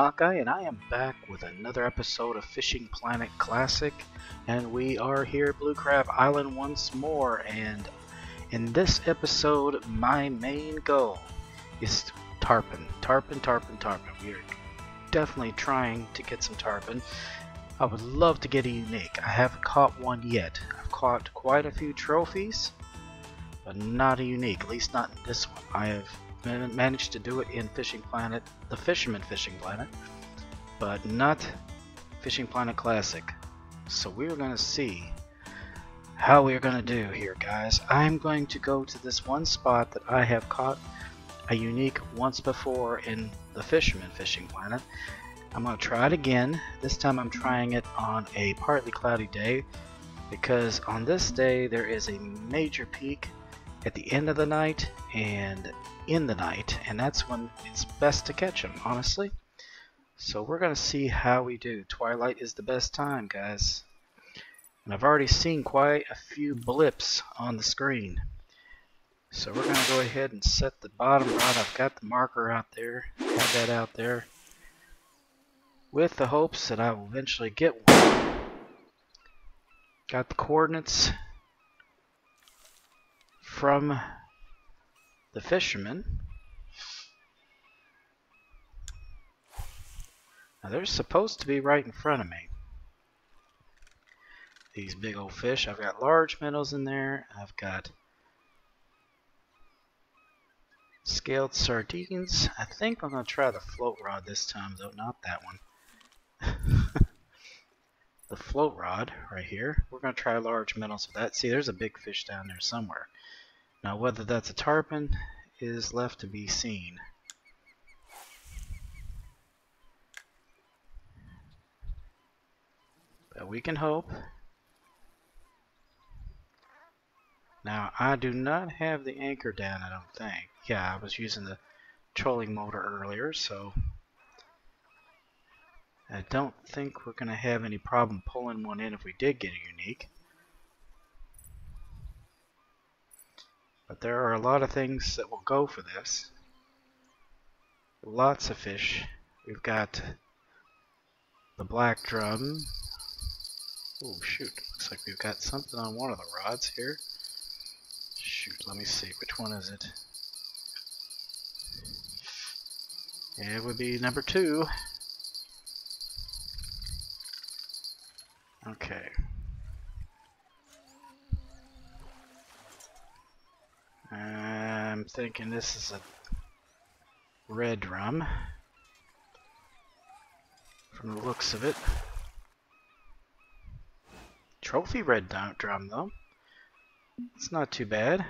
Hawkeye, and I am back with another episode of Fishing Planet Classic. And we are here at Blue Crab Island once more. And in this episode, my main goal is tarpon. Tarpon, tarpon, tarpon. We are definitely trying to get some tarpon. I would love to get a unique. I haven't caught one yet. I've caught quite a few trophies, but not a unique, at least not in this one. I have managed to do it in Fishing Planet, the Fishman Fishing Planet, but not Fishing Planet Classic. So we're going to see how we're going to do here, guys. I'm going to go to this one spot that I have caught a unique once before in the Fishman Fishing Planet. I'm going to try it again. This time I'm trying it on a partly cloudy day because on this day there is a major peak at the end of the night and in the night, and that's when it's best to catch them, honestly. So we're going to see how we do. Twilight is the best time, guys. And I've already seen quite a few blips on the screen. So we're going to go ahead and set the bottom rod. I've got the marker out there, have that out there, with the hopes that I will eventually get one. Got the coordinates from the fisherman. Now they're supposed to be right in front of me. These big old fish. I've got large minnows in there. I've got scaled sardines. I think I'm going to try the float rod this time though, not that one. the float rod right here. We're going to try large minnows with that. See, there's a big fish down there somewhere. Now whether that's a tarpon is left to be seen. But we can hope. Now I do not have the anchor down I don't think. Yeah, I was using the trolling motor earlier so I don't think we're going to have any problem pulling one in if we did get a unique. But there are a lot of things that will go for this. Lots of fish. We've got the black drum. Oh shoot, looks like we've got something on one of the rods here. Shoot, let me see, which one is it? It would be number two. Okay. I'm thinking this is a red drum from the looks of it. Trophy red drum though. It's not too bad.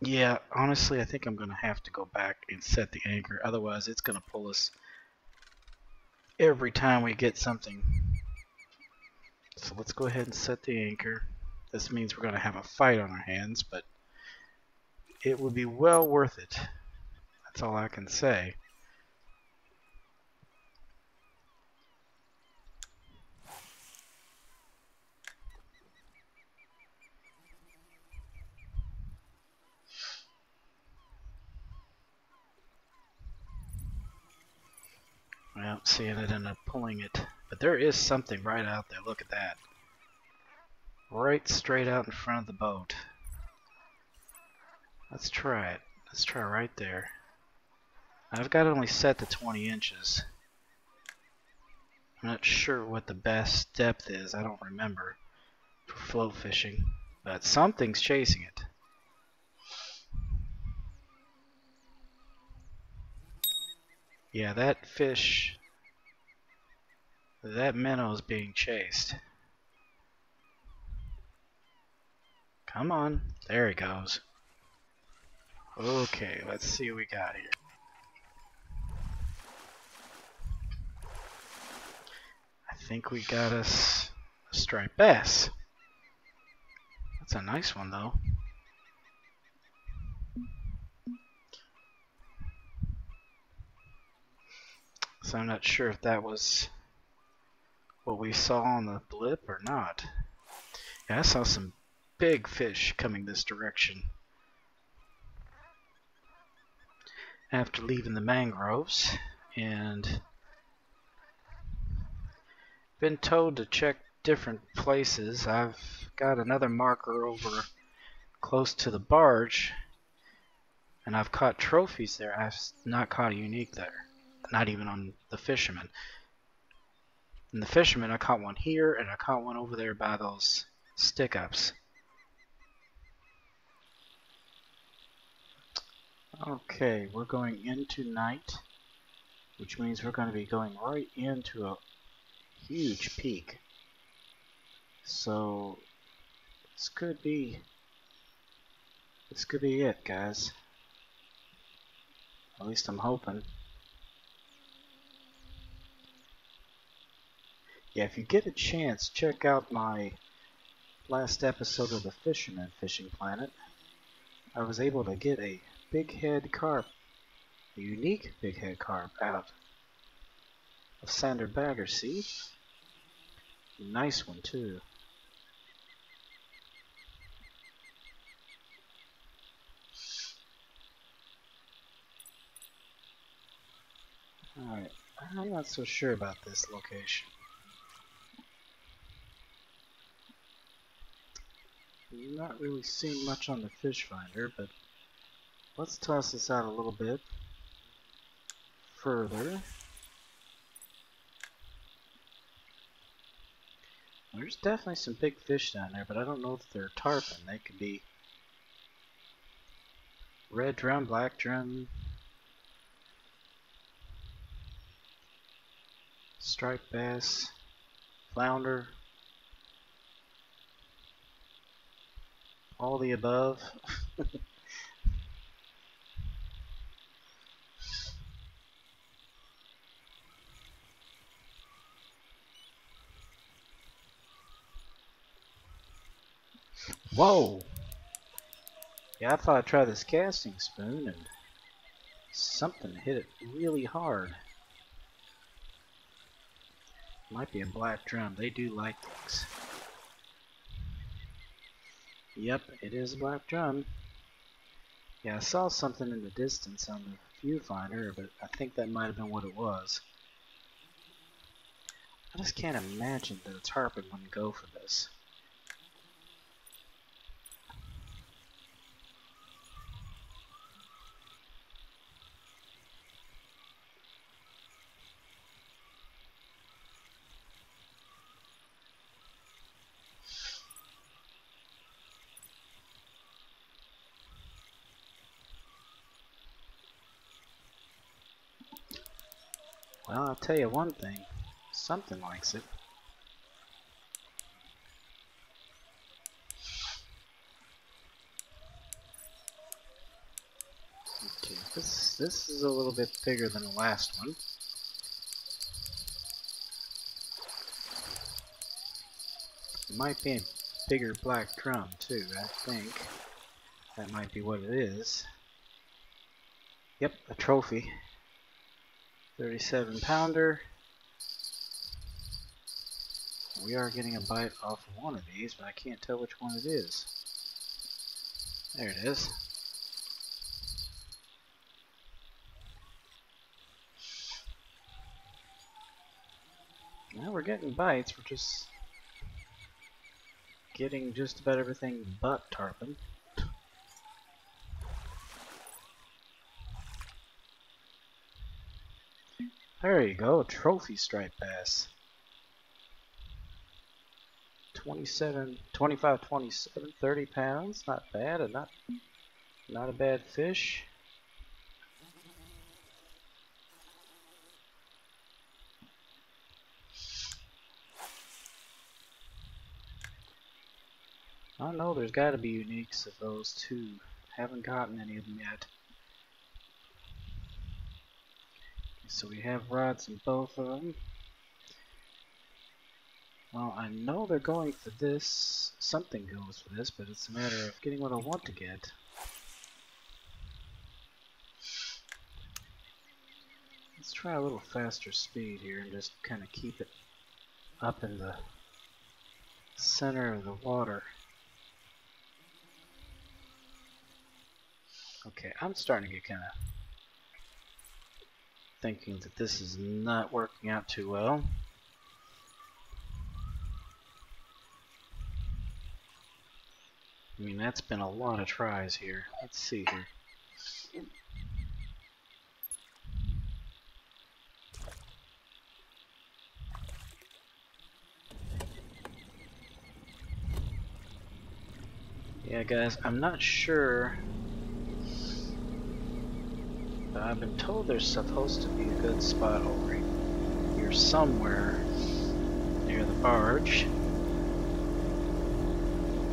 Yeah, honestly, I think I'm going to have to go back and set the anchor. Otherwise, it's going to pull us every time we get something. So let's go ahead and set the anchor. This means we're going to have a fight on our hands, but it would be well worth it. That's all I can say. Well, seeing it and pulling it. But there is something right out there. Look at that right straight out in front of the boat. Let's try it. Let's try right there. I've got it only set to 20 inches. I'm not sure what the best depth is. I don't remember for float fishing. But something's chasing it. Yeah, that fish, that minnow is being chased. Come on. There he goes. Okay, let's see what we got here. I think we got us a striped bass. That's a nice one though. So I'm not sure if that was what we saw on the blip or not. Yeah, I saw some big fish coming this direction. After leaving the mangroves and been told to check different places. I've got another marker over close to the barge and I've caught trophies there. I've not caught a unique there. Not even on the fisherman. And the fisherman, I caught one here and I caught one over there by those stick-ups. Okay, we're going into night, which means we're going to be going right into a huge peak. So, this could be, this could be it, guys. At least I'm hoping. Yeah, if you get a chance, check out my last episode of the Fishman Fishing Planet. I was able to get a big head carp, a unique big head carp out of Sander Baggersee. Nice one too. Alright, I'm not so sure about this location. Not really seeing much on the fish finder, but Let's toss this out a little bit further. There's definitely some big fish down there, but I don't know if they're tarpon. They could be red drum, black drum, striped bass, flounder, all the above. Whoa! Yeah, I thought I'd try this casting spoon and something hit it really hard. Might be a black drum. They do like things. Yep, it is a black drum. Yeah, I saw something in the distance on the viewfinder, but I think that might have been what it was. I just can't imagine that a tarpon wouldn't go for this. Well, I'll tell you one thing. Something likes it. Okay, this this is a little bit bigger than the last one. It might be a bigger black drum too, I think. That might be what it is. Yep, a trophy. 37 pounder. We are getting a bite off of one of these, but I can't tell which one it is. There it is. Now we're getting bites, we're just getting just about everything but tarpon. There you go, trophy striped bass. 27, 25, 27, 30 pounds. Not bad, and not not a bad fish. I know there's got to be uniques of those two. Haven't gotten any of them yet. So we have rods in both of them. Well, I know they're going for this. Something goes for this, but it's a matter of getting what I want to get. Let's try a little faster speed here and just kind of keep it up in the center of the water. Okay, I'm starting to get kind of thinking that this is not working out too well. I mean, that's been a lot of tries here. Let's see here. Yeah, guys, I'm not sure. But I've been told there's supposed to be a good spot over here somewhere near the barge.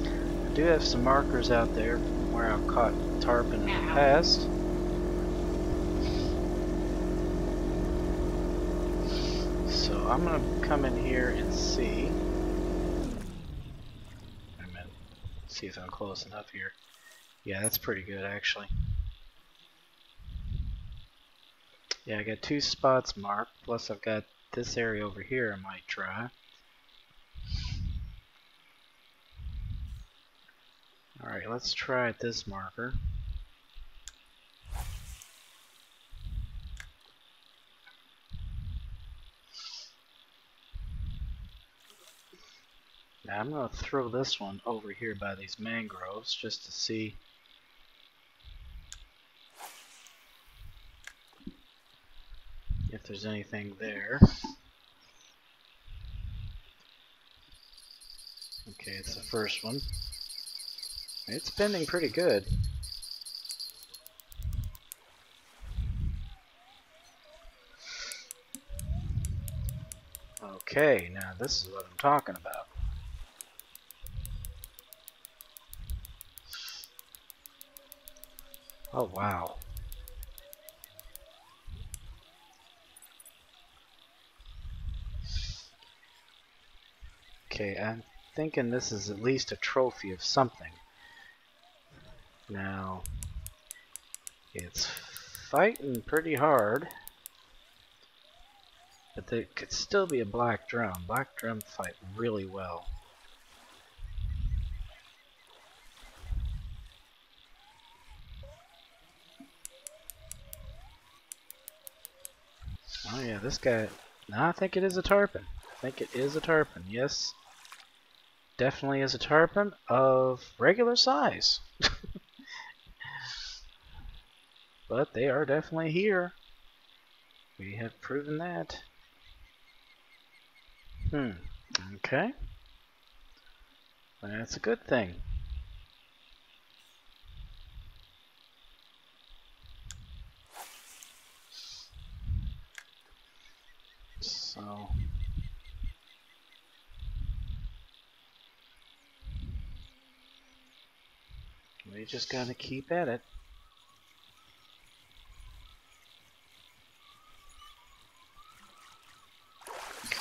I do have some markers out there from where I've caught tarpon in the past. So I'm gonna come in here and see. see if I'm close enough here. Yeah, that's pretty good actually. Yeah, I got two spots marked, plus I've got this area over here I might try. Alright, let's try at this marker. Now I'm going to throw this one over here by these mangroves just to see if there's anything there. Okay, it's the first one. It's bending pretty good. Okay, now this is what I'm talking about. Oh, wow. Okay, I'm thinking this is at least a trophy of something. Now, it's fighting pretty hard, but there could still be a black drum. Black drum fight really well. Oh yeah, this guy. No, I think it is a tarpon. I think it is a tarpon. Yes, definitely is a tarpon of regular size. but they are definitely here. We have proven that. Hmm. Okay. That's a good thing. So we just gotta keep at it.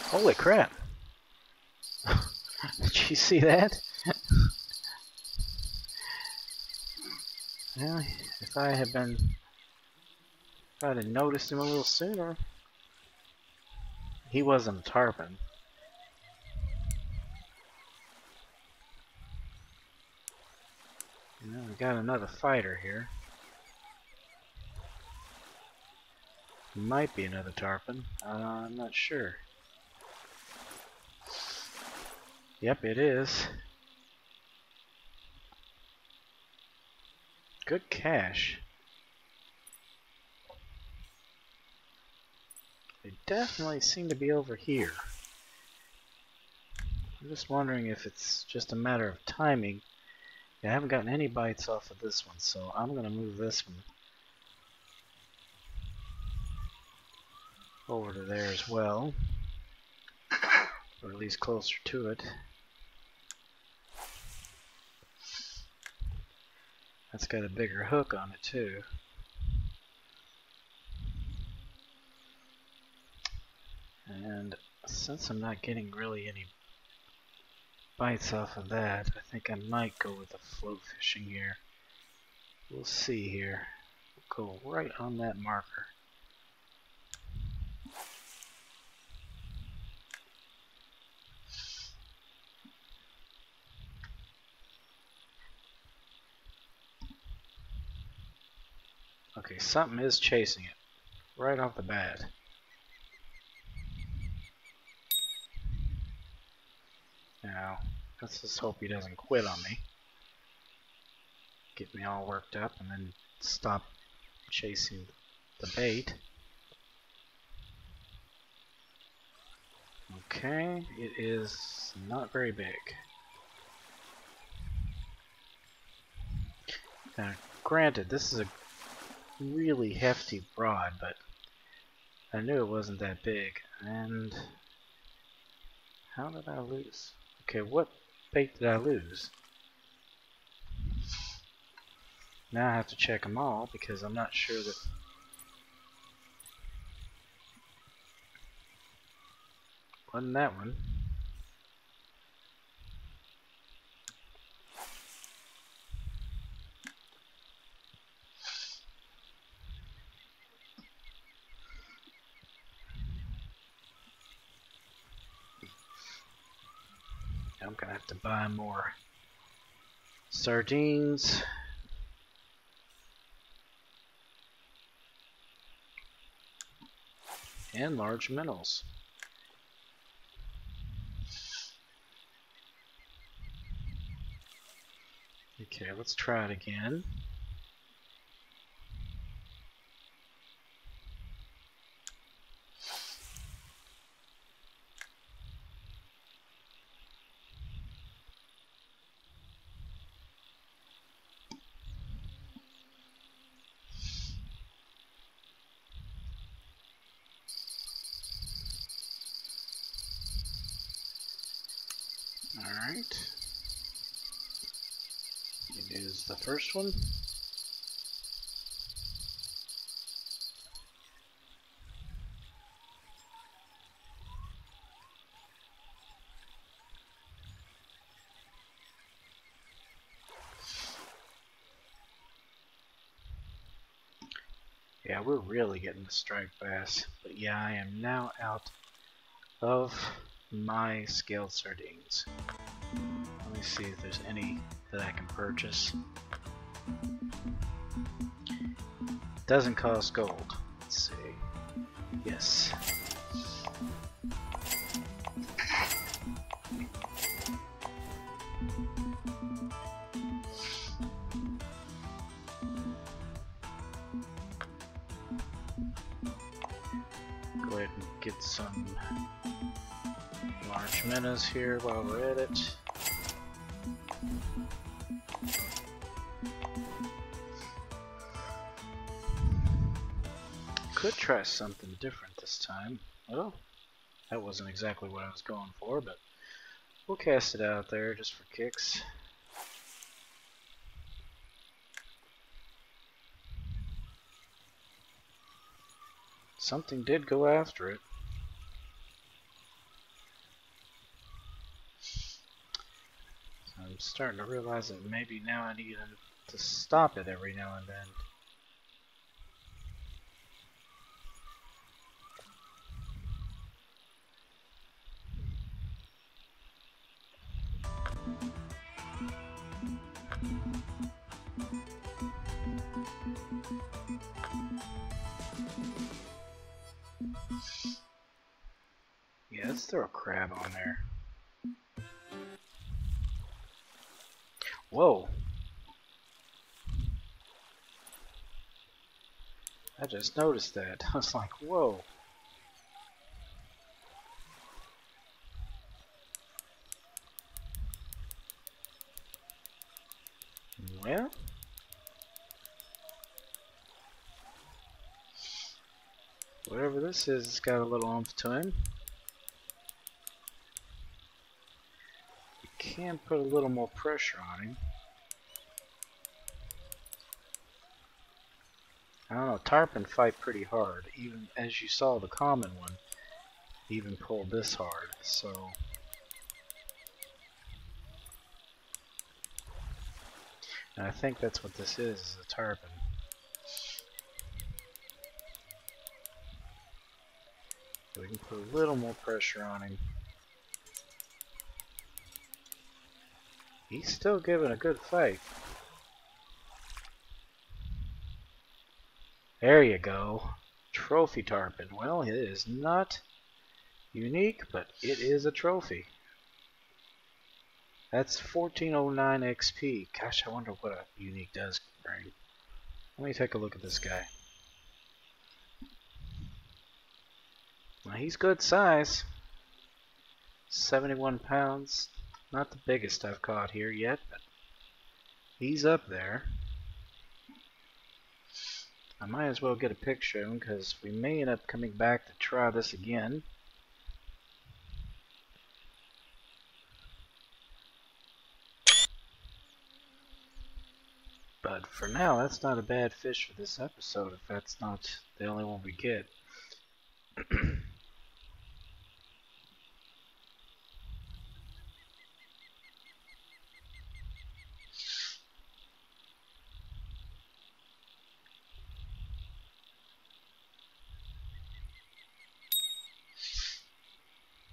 Holy crap! Did you see that? well, if I had been, if I'd have noticed him a little sooner, he wasn't a tarpon. We got another fighter here. Might be another tarpon. Uh, I'm not sure. Yep, it is. Good cash. They definitely seem to be over here. I'm just wondering if it's just a matter of timing. Yeah, I haven't gotten any bites off of this one, so I'm going to move this one over to there as well. Or at least closer to it. That's got a bigger hook on it too. And since I'm not getting really any bites off of that, I think I might go with the float fishing here. We'll see here. We'll go right on that marker. Okay, something is chasing it. right off the bat. Now, let's just hope he doesn't quit on me. Get me all worked up and then stop chasing the bait. Okay, it is not very big. Now, granted, this is a really hefty rod, but I knew it wasn't that big. And how did I lose? Okay, what bait did I lose? Now I have to check them all because I'm not sure that wasn't that one. I'm gonna have to buy more sardines. And large minnows. Okay, let's try it again. Alright. It one. Yeah, we're really getting the striped bass. But yeah, I am now out of my scaled sardines. Let me see if there's any that I can purchase. Doesn't cost gold. Let's see. Yes. Go ahead and get some large minnows here while we're at it. Could try something different this time. Well, that wasn't exactly what I was going for, but we'll cast it out there just for kicks. Something did go after it. So I'm starting to realize that maybe now I need to stop it every now and then. Yeah, let's throw a crab on there. Whoa. I just noticed that. I was like, whoa. Well. Whatever this is, it's got a little oomph to him. You can put a little more pressure on him. I don't know, tarpon fight pretty hard. Even as you saw the common one, even pulled this hard. So and I think that's what this is, is a tarpon. So we can put a little more pressure on him. He's still giving a good fight. There you go. Trophy tarpon. Well, it is not unique, but it is a trophy. That's 1409 XP. Gosh, I wonder what a unique does bring. Let me take a look at this guy. Well, he's good size. 71 pounds. Not the biggest I've caught here yet, but he's up there. I might as well get a picture of him because we may end up coming back to try this again. But for now, that's not a bad fish for this episode if that's not the only one we get.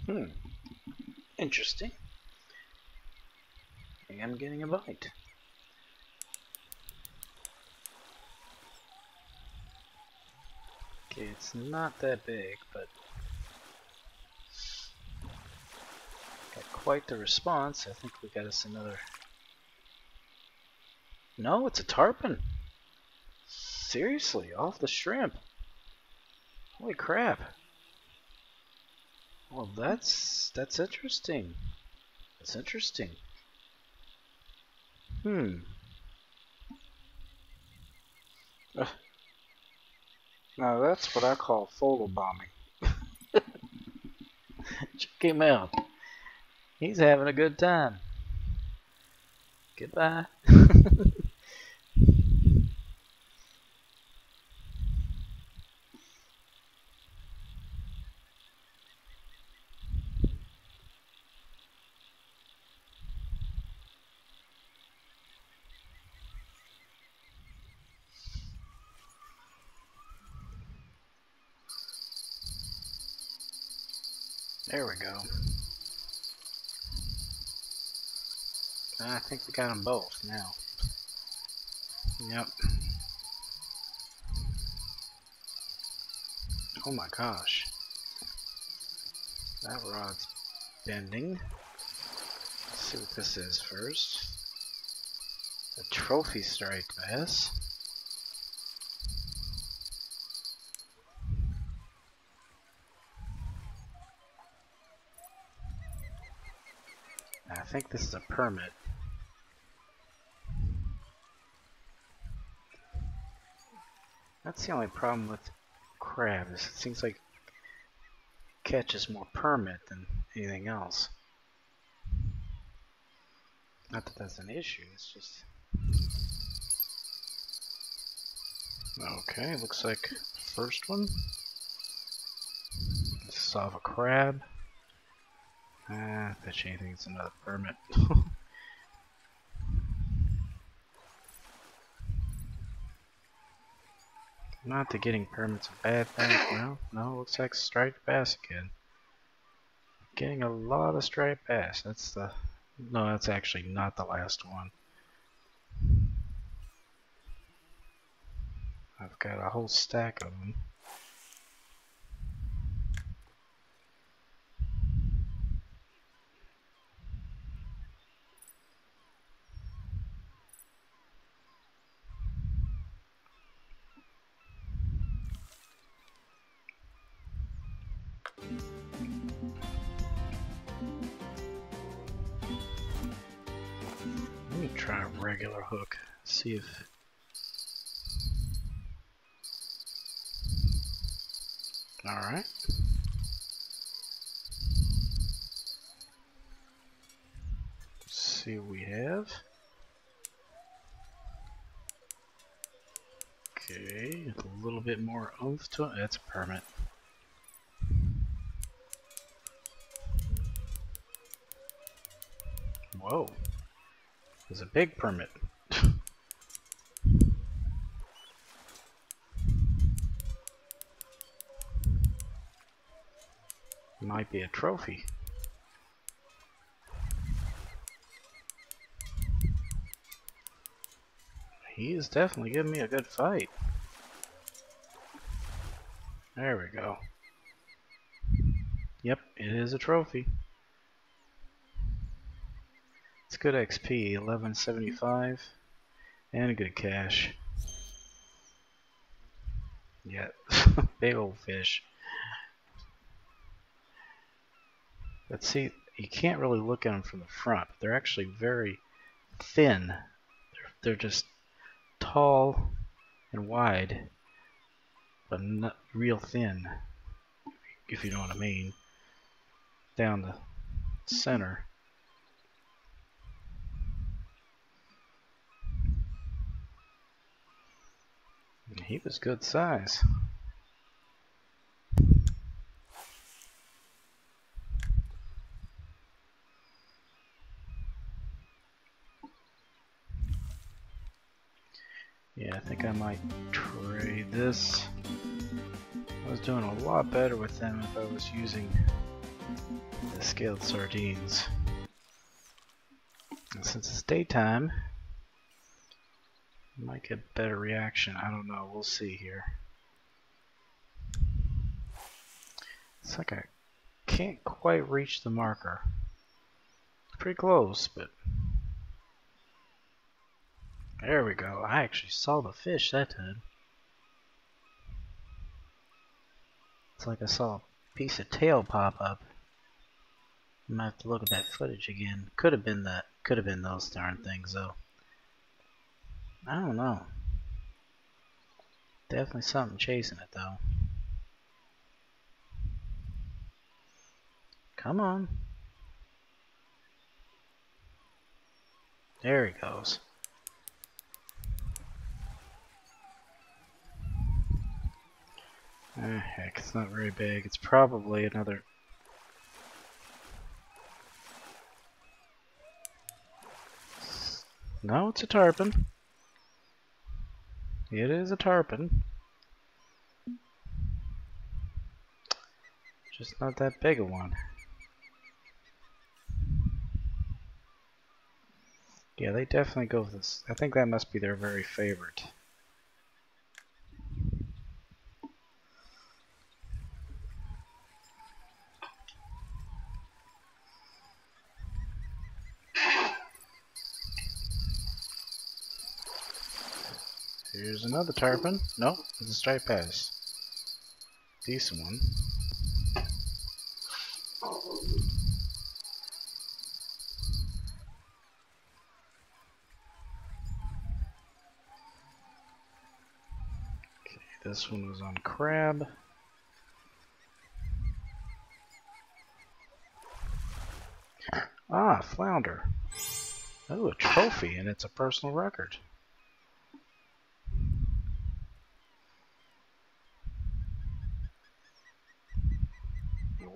Hmm. Interesting. I am getting a bite. Okay, it's not that big, but got quite the response. I think we got us another. No, it's a tarpon. Seriously, off the shrimp. Holy crap. Well, that's that's interesting. That's interesting. Hmm. Uh, now that's what I call photo bombing. Check him out. He's having a good time. Goodbye. There we go. I think we got them both now. Yep. Oh my gosh. That rod's bending. Let's see what this is first. A trophy striped bass. I think this is a permit. That's the only problem with crabs. it seems like catch is more permit than anything else. Not that that's an issue, it's just... Okay, looks like first one. Is off a crab. Ah, bet you anything it's another permit. Not that getting permits a bad thing. Well, no, looks like striped bass again. Getting a lot of striped bass. That's the... No, that's actually not the last one. I've got a whole stack of them. Try a regular hook. See if Alright. See what we have. Okay, a little bit more oomph to it. That's a permit. Whoa. There's a big permit. Might be a trophy. He is definitely giving me a good fight. There we go. Yep, it is a trophy. It's good XP, 1175, and a good cash. Yeah, big old fish. But see, you can't really look at them from the front. They're actually very thin. They're, they're just tall and wide, but not real thin, if you know what I mean, down the center. He was good size. Yeah, I think I might trade this. I was doing a lot better with them if I was using the scaled sardines. And since it's daytime, might get better reaction. I don't know. We'll see here. It's like I can't quite reach the marker. Pretty close, but there we go. I actually saw the fish that time. It's like I saw a piece of tail pop up. I might have to look at that footage again. Could have been that. Could have been those darn things though. I don't know. Definitely something chasing it though. Come on. There he goes. Ah, heck, it's not very big. It's probably another... No, it's a tarpon. It is a tarpon. Just not that big a one. Yeah, they definitely go with this. I think that must be their very favorite. Here's another tarpon. No, it's a striped bass. Decent one. Okay, this one was on crab. Ah, flounder. Oh, a trophy, and it's a personal record.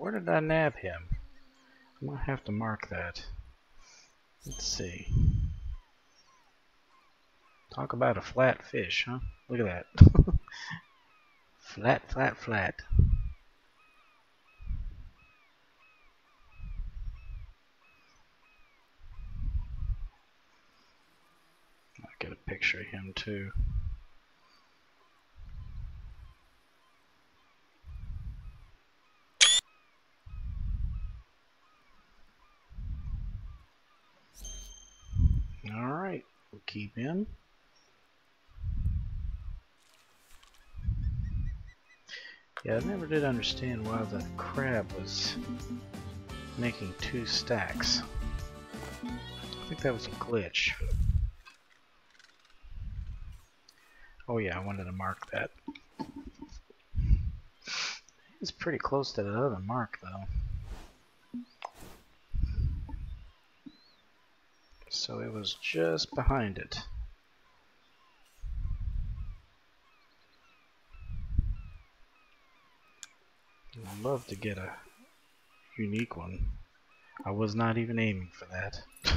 Where did I nab him? I'm gonna have to mark that. Let's see. Talk about a flat fish, huh? Look at that. flat, flat, flat. I'll get a picture of him too. Alright, Yeah, I never did understand why the crab was making two stacks. I think that was a glitch. Oh yeah, I wanted to mark that. It's pretty close to the other mark though. so it was just behind it. I'd love to get a unique one. I was not even aiming for that.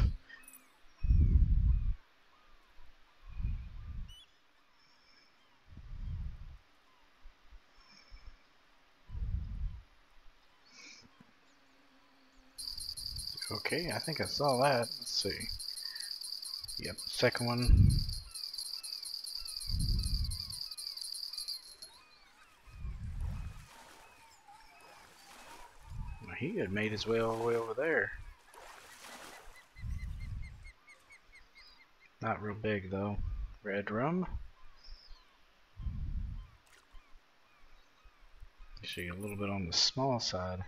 okay, I think I saw that. Let's see. Yep, second one. He made his way all the way over there. Not real big though. Red drum. Actually a little bit on the small side.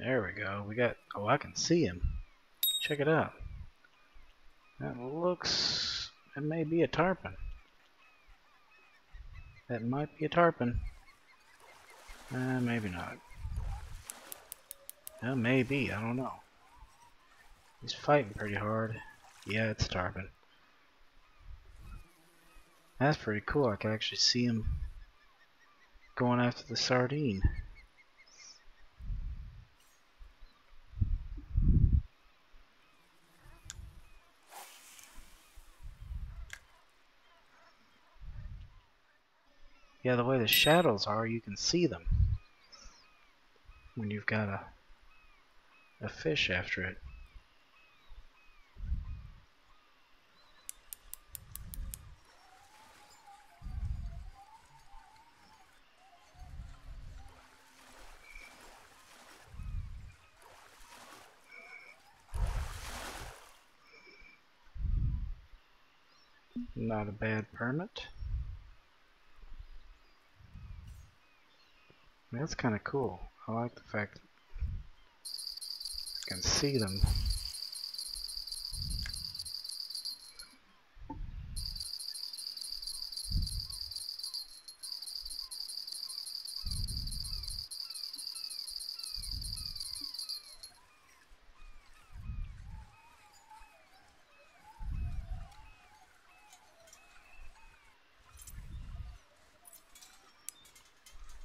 There we go. We got, oh, I can see him. Check it out. That looks, it may be a tarpon. That might be a tarpon. Uh, maybe not. Uh, maybe, I don't know. He's fighting pretty hard. Yeah, it's tarpon. That's pretty cool. I can actually see him going after the sardine. Yeah, the way the shadows are, you can see them when you've got a, a fish after it. Not a bad permit. That's kind of cool. I like the fact I can see them.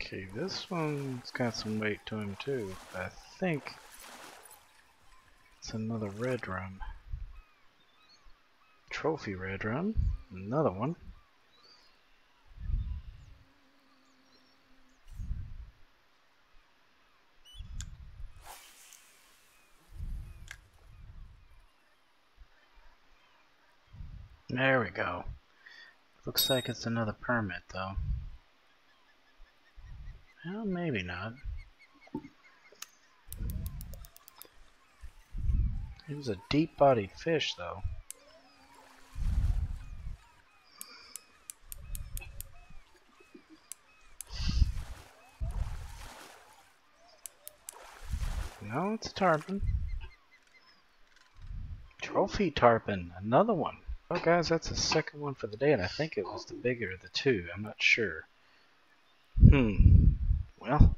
Okay, this one's got some weight to him too. I think it's another red drum. Trophy red drum. Another one. There we go. Looks like it's another permit though. Well, maybe not. It was a deep-bodied fish, though. No, it's a tarpon. Trophy tarpon, another one. Oh, guys, that's the second one for the day, and I think it was the bigger of the two. I'm not sure. Hmm. Well,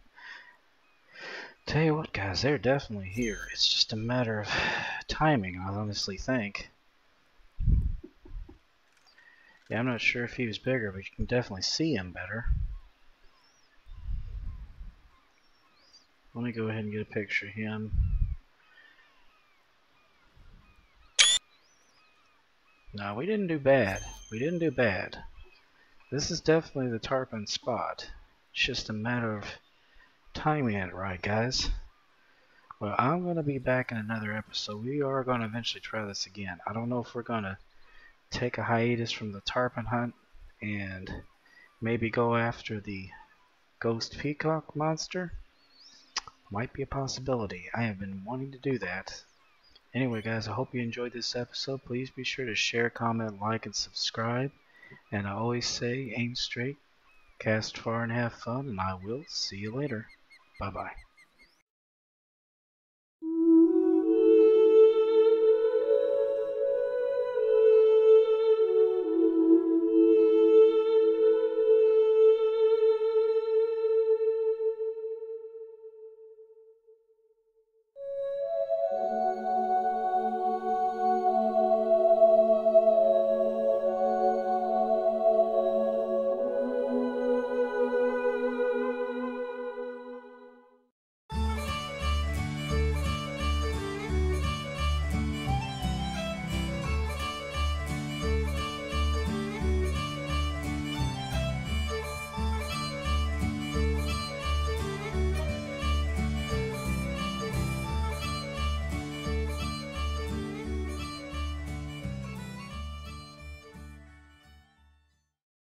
tell you what, guys, they're definitely here. It's just a matter of timing, I honestly think. Yeah, I'm not sure if he was bigger, but you can definitely see him better. Let me go ahead and get a picture of him. No, we didn't do bad. We didn't do bad. This is definitely the tarpon spot. It's just a matter of timing it right, guys. Well, I'm going to be back in another episode. We are going to eventually try this again. I don't know if we're going to take a hiatus from the tarpon hunt and maybe go after the ghost peacock monster. Might be a possibility. I have been wanting to do that. Anyway, guys, I hope you enjoyed this episode. Please be sure to share, comment, like, and subscribe. And I always say, aim straight, Cast far and have fun, and I will see you later. Bye bye.